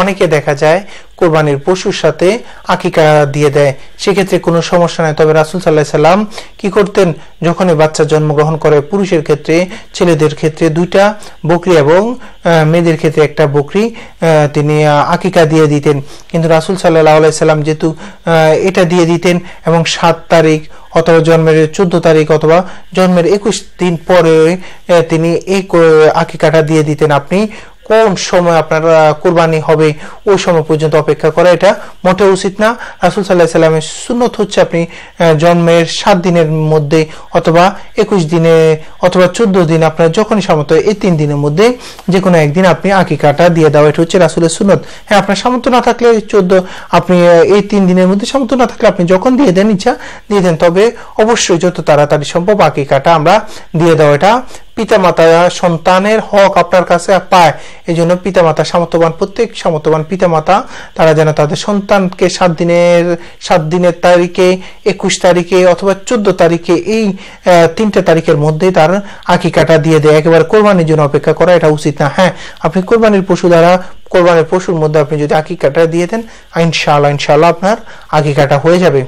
অনেকে দেখা যায় কোরবানির পশুর সাথে আকিকা দিয়ে দেয়। সেক্ষেত্রে কোনো সমস্যা নাই। তবে রাসুল সাল্লাহ সাল্লাম কি করতেন? যখনই বাচ্চা জন্মগ্রহণ করে, পুরুষের ক্ষেত্রে, ছেলেদের ক্ষেত্রে দুইটা বকরি এবং মেয়েদের ক্ষেত্রে একটা বকরি তিনি আকিকা দিয়ে দিতেন। কিন্তু রাসুল সাল্লাহ সাল্লাম যেহেতু এটা দিয়ে দিতেন এবং সাত তারিখ অথবা জন্মের চোদ্দ তারিখ অথবা জন্মের একুশ দিন পরে তিনি এই আকিকাটা দিয়ে দিতেন। আপনি কোন সময় আপনার কোরবানি হবে, ওই সময় পর্যন্ত অপেক্ষা করা এটা মোটেও উচিত না। রাসুল সাল্লাহ সাল্লামের সুন্নত হচ্ছে আপনি জন্মের সাত দিনের মধ্যে অথবা একুশ দিনে অথবা চোদ্দ দিন আপনার যখনই সামর্থ্য এই তিন দিনের মধ্যে যে কোনো একদিন আপনি আকিকাটা দিয়ে দেওয়া, এটা হচ্ছে রাসুলের সুন্নত। হ্যাঁ আপনার সামর্থ্য না থাকলে চোদ্দ, আপনি এই তিন দিনের মধ্যে সামর্থ্য না থাকলে আপনি যখন দিয়ে দেন ইচ্ছা, দিয়ে দেন। তবে অবশ্যই যত তাড়াতাড়ি সম্ভব আকিকাটা আমরা দিয়ে দেওয়া, এটা পিতামাতা সন্তানের হক আপনার কাছে পায়। এই জন্য পিতামাতা সামর্থ্যবান, প্রত্যেক সামর্থ্যবান পিতামাতা, তারা যেন তাদের সন্তানকে সাত দিনের সাত দিনের তারিখে, একুশ তারিখে অথবা চোদ্দ তারিখে এই তিনটে তারিখের মধ্যেই তার আকিকাটা দিয়ে দেয়। একেবারে কোরবানির জন্য অপেক্ষা করা এটা উচিত না। হ্যাঁ আপনি কোরবানির পশু দ্বারা, কোরবানির পশুর মধ্যে আপনি যদি আকিকাটা দিয়ে দেন, ইনশাআল্লাহ ইনশাআল্লাহ আপনার আকিকাটা হয়ে যাবে।